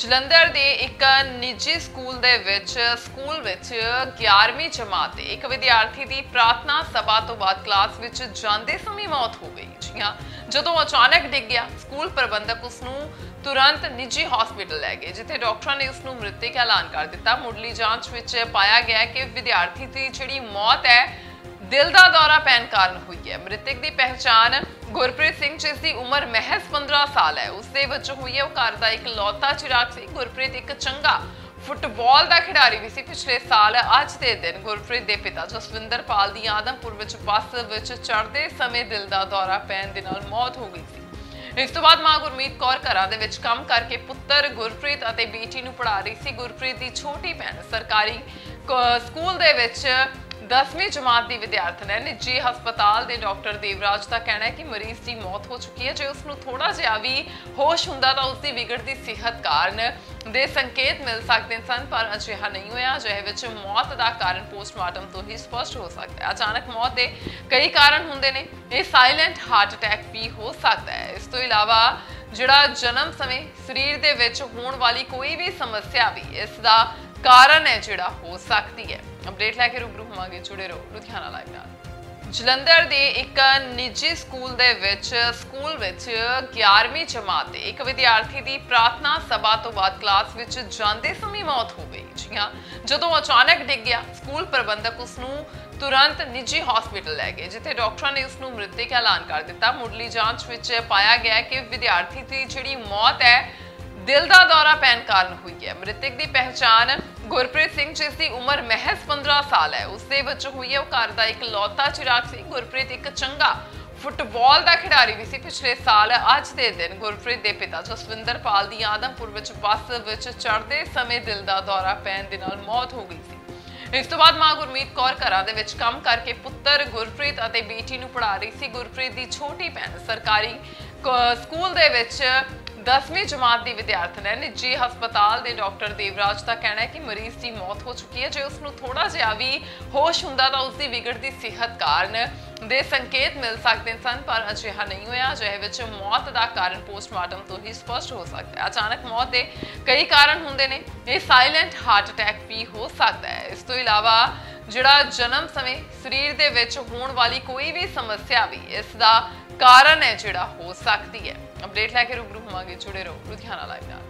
ਜਲੰਧਰ ਦੇ ਇੱਕ ਨਿੱਜੀ ਸਕੂਲ ਦੇ ਵਿੱਚ, ਸਕੂਲ ਵਿੱਚ 11ਵੀਂ ਜਮਾਤ ਦੇ ਇੱਕ ਵਿਦਿਆਰਥੀ ਦੀ ਪ੍ਰਾਰਥਨਾ ਸਭਾ ਤੋਂ ਬਾਅਦ ਕਲਾਸ ਵਿੱਚ ਜਾਂਦੇ ਸਮੇਂ ਮੌਤ ਹੋ ਗਈ। ਜੀ ਹਾਂ ਜਦੋਂ ਅਚਾਨਕ ਡਿੱਗ ਗਿਆ, ਸਕੂਲ ਪ੍ਰਬੰਧਕ ਉਸ ਨੂੰ ਤੁਰੰਤ ਨਿੱਜੀ ਹਸਪੀਟਲ ਲੈ ਗਏ, ਜਿੱਥੇ ਡਾਕਟਰਾਂ ਨੇ ਉਸ ਨੂੰ ਮ੍ਰਿਤਕ ਐਲਾਨ ਕਰ ਦਿੱਤਾ। ਮੁੱਢਲੀ ਜਾਂਚ ਵਿੱਚ ਪਾਇਆ ਗਿਆ ਕਿ ਵਿਦਿਆਰਥੀ ਦੀ ਜਿਹੜੀ ਮੌਤ ਹੈ ਦਿਲ ਦਾ ਦੌਰਾ ਪੈਣ ਕਾਰਨ ਹੋਈ ਹੈ। ਮ੍ਰਿਤਕ ਦੀ ਪਹਿਚਾਣ ਗੁਰਪ੍ਰੀਤ ਸਿੰਘ ਜਿਸ ਦੀ ਉਮਰ ਮਹਿਜ਼ 15 ਸਾਲ ਹੈ। ਉਸ ਦੇ ਵਜੋਂ ਹੋਈ ਹੈ, ਉਹ ਘਰ ਦਾ ਇੱਕ ਲੌਤਾ ਚਿਰਾਗ ਸੀ। ਗੁਰਪ੍ਰੀਤ ਇੱਕ ਚੰਗਾ ਫੁੱਟਬਾਲ ਦਾ ਖਿਡਾਰੀ ਵੀ ਸੀ। ਪਿਛਲੇ ਸਾਲ ਅੱਜ ਦੇ ਦਿਨ ਗੁਰਪ੍ਰੀਤ ਦੇ ਪਿਤਾ ਜਸਵਿੰਦਰ ਪਾਲ ਦੀ ਆਦਮਪੁਰ ਵਿੱਚ ਬੱਸ ਵਿੱਚ ਚੜ੍ਹਦੇ ਸਮੇਂ ਦਿਲ ਦਾ ਦੌਰਾ ਪੈਣ ਦੇ ਨਾਲ ਮੌਤ ਹੋ ਗਈ ਸੀ। ਇਸ ਤੋਂ ਬਾਅਦ ਮਾਂ ਗੁਰਮੀਤ ਕੌਰ ਘਰਾਂ ਦੇ ਵਿੱਚ ਕੰਮ ਕਰਕੇ ਪੁੱਤਰ ਗੁਰਪ੍ਰੀਤ ਅਤੇ ਬੇਟੀ ਨੂੰ ਪੜ੍ਹਾ ਰਹੀ ਸੀ। ਗੁਰਪ੍ਰੀਤ ਦੀ ਛੋਟੀ ਭੈਣ ਸਰਕਾਰੀ ਸਕੂਲ ਦੇ ਵਿੱਚ 10ਵੀਂ ਜਮਾਤ ਦੀ ਵਿਦਿਆਰਥਣ ਹੈ ਨਿੱਜੀ ਹਸਪਤਾਲ ਦੇ ਡਾਕਟਰ ਦੇਵਰਾਜ ਦਾ ਕਹਿਣਾ ਹੈ ਕਿ ਮਰੀਜ਼ ਦੀ ਮੌਤ ਹੋ ਚੁੱਕੀ ਹੈ, ਜੇ ਉਸ ਨੂੰ ਥੋੜਾ ਜਿਹਾ ਵੀ ਹੋਸ਼ ਹੁੰਦਾ ਤਾਂ ਉਸ ਦੀ ਵਿਗੜਦੀ ਸਿਹਤ ਕਾਰਨ ਦੇ ਸੰਕੇਤ ਮਿਲ ਸਕਦੇ ਸਨ, ਪਰ ਅਜਿਹਾ ਨਹੀਂ ਹੋਇਆ। ਅਜਿਹੇ ਵਿੱਚ ਮੌਤ ਦਾ ਕਾਰਨ ਪੋਸਟਮਾਰਟਮ ਤੋਂ ਹੀ ਸਪਸ਼ਟ ਹੋ ਸਕਦਾ ਹੈ। ਅਚਾਨਕ ਮੌਤ ਦੇ ਕਈ ਕਾਰਨ ਹੁੰਦੇ ਨੇ। ਇਹ ਸਾਇਲੈਂਟ ਹਾਰਟ ਅਟੈਕ ਵੀ ਹੋ ਸਕਦਾ ਹੈ। ਇਸ ਤੋਂ ਇਲਾਵਾ ਜਿਹੜਾ ਜਨਮ ਸਮੇਂ ਸਰੀਰ ਦੇ ਵਿੱਚ ਹੋਣ ਵਾਲੀ ਕੋਈ ਵੀ ਸਮੱਸਿਆ ਵੀ ਇਸ ਦਾ ਕਾਰਨ ਹੈ ਜਿਹੜਾ ਹੋ ਸਕਦੀ ਹੈ। ਅਪਡੇਟ ਲੈ ਕੇ ਰੂਬਰੂ ਹੋਵਾਂਗੇ, ਜੁੜੇ ਰਹੋ, ਲੁਧਿਆਣਾ ਲਾਈਵ ਨਾਲ। ਜਲੰਧਰ ਦੇ ਇੱਕ ਨਿੱਜੀ ਸਕੂਲ ਦੇ ਵਿੱਚ, ਸਕੂਲ ਵਿੱਚ 11ਵੀਂ ਜਮਾਤ ਦੇ ਇੱਕ ਵਿਦਿਆਰਥੀ ਦੀ ਪ੍ਰਾਰਥਨਾ ਸਭਾ ਤੋਂ ਬਾਅਦ ਕਲਾਸ ਵਿੱਚ ਜਾਂਦੇ ਸਮੇਂ ਮੌਤ ਹੋ ਗਈ। ਜੀ ਜਦੋਂ ਅਚਾਨਕ ਡਿੱਗ ਗਿਆ, ਸਕੂਲ ਪ੍ਰਬੰਧਕ ਉਸ ਨੂੰ ਤੁਰੰਤ ਨਿੱਜੀ ਹਸਪੀਟਲ ਲੈ ਗਏ, ਜਿੱਥੇ ਡਾਕਟਰਾਂ ਨੇ ਉਸ ਨੂੰ ਮ੍ਰਿਤਕ ਐਲਾਨ ਕਰ ਦਿੱਤਾ। ਮੁੱਢਲੀ ਜਾਂਚ ਵਿੱਚ ਪਾਇਆ ਗਿਆ ਕਿ ਵਿਦਿਆਰਥੀ ਦੀ ਜਿਹੜੀ ਮੌਤ ਹੈ, ਦਿਲ ਦਾ ਦੌਰਾ ਪੈਣ ਕਾਰਨ ਹੋਈ ਹੈ। ਮ੍ਰਿਤਕ ਦੀ ਪਹਿਚਾਣ ਗੁਰਪ੍ਰੀਤ ਸਿੰਘ, ਜਿਸ ਦੀ ਉਮਰ ਮਹਿਜ਼ 15 ਸਾਲ ਹੈ ਉਸ ਦੇ ਵਜੋਂ ਹੋਈ ਹੈ, ਉਹ ਘਰ ਦਾ ਇੱਕ ਲੌਤਾ ਚਿਰਾਗ ਸੀ। ਗੁਰਪ੍ਰੀਤ ਇੱਕ ਚੰਗਾ ਫੁੱਟਬਾਲ ਦਾ ਖਿਡਾਰੀ ਵੀ ਸੀ ਪਿਛਲੇ ਸਾਲ, ਅੱਜ ਦੇ ਦਿਨ ਗੁਰਪ੍ਰੀਤ ਦੇ ਪਿਤਾ ਜਸਵਿੰਦਰ ਪਾਲ ਦੀ ਆਦਮਪੁਰ ਵਿੱਚ ਬੱਸ ਵਿੱਚ ਚੜ੍ਹਦੇ ਸਮੇਂ ਦਿਲ ਦਾ ਦੌਰਾ ਪੈਣ ਦੇ ਨਾਲ ਮੌਤ ਹੋ ਗਈ ਸੀ। ਇਸ ਤੋਂ ਬਾਅਦ ਮਾਂ ਗੁਰਮੀਤ ਕੌਰ ਘਰਾਂ ਦੇ ਵਿੱਚ ਕੰਮ ਕਰਕੇ ਪੁੱਤਰ ਗੁਰਪ੍ਰੀਤ ਅਤੇ ਬੇਟੀ ਨੂੰ ਪੜ੍ਹਾ ਰਹੀ ਸੀ। ਗੁਰਪ੍ਰੀਤ ਦੀ ਛੋਟੀ ਭੈਣ ਸਰਕਾਰੀ ਸਕੂਲ ਦੇ ਵਿੱਚ 10ਵੀਂ ਜਮਾਤ ਦੀ ਵਿਦਿਆਰਥਣ ਹੈ ਨਿੱਜੀ ਹਸਪਤਾਲ ਦੇ ਡਾਕਟਰ ਦੇਵਰਾਜ ਦਾ ਕਹਿਣਾ ਹੈ ਕਿ ਮਰੀਜ਼ ਦੀ ਮੌਤ ਹੋ ਚੁੱਕੀ ਹੈ। ਜੇ ਉਸ ਨੂੰ ਥੋੜਾ ਜਿਹਾ ਵੀ ਹੋਸ਼ ਹੁੰਦਾ ਤਾਂ ਉਸ ਦੀ ਵਿਗੜਦੀ ਸਿਹਤ ਕਾਰਨ ਦੇ ਸੰਕੇਤ ਮਿਲ ਸਕਦੇ ਸਨ, ਪਰ ਅਜਿਹਾ ਨਹੀਂ ਹੋਇਆ। ਅਜਿਹੇ ਵਿੱਚ ਮੌਤ ਦਾ ਕਾਰਨ ਪੋਸਟਮਾਰਟਮ ਤੋਂ ਹੀ ਸਪਸ਼ਟ ਹੋ ਸਕਦਾ ਹੈ। ਅਚਾਨਕ ਮੌਤ ਦੇ ਕਈ ਕਾਰਨ ਹੁੰਦੇ ਨੇ। ਇਹ ਸਾਇਲੈਂਟ ਹਾਰਟ ਅਟੈਕ ਵੀ ਹੋ ਸਕਦਾ ਹੈ। ਇਸ ਤੋਂ ਇਲਾਵਾ ਜਿਹੜਾ ਜਨਮ ਸਮੇਂ ਸਰੀਰ ਦੇ ਵਿੱਚ ਹੋਣ ਵਾਲੀ ਕੋਈ ਵੀ ਸਮੱਸਿਆ ਵੀ ਇਸ ਦਾ ਕਾਰਨ ਹੈ ਜਿਹੜਾ ਹੋ ਸਕਦੀ ਹੈ। ਅਪਡੇਟ ਲੈ ਕੇ ਰੂਬਰੂ ਹੋਵਾਂਗੇ ਜੁੜੇ ਰਹੋ ਲੁਧਿਆਣਾ ਲਾਈਵ ਨਾਲ।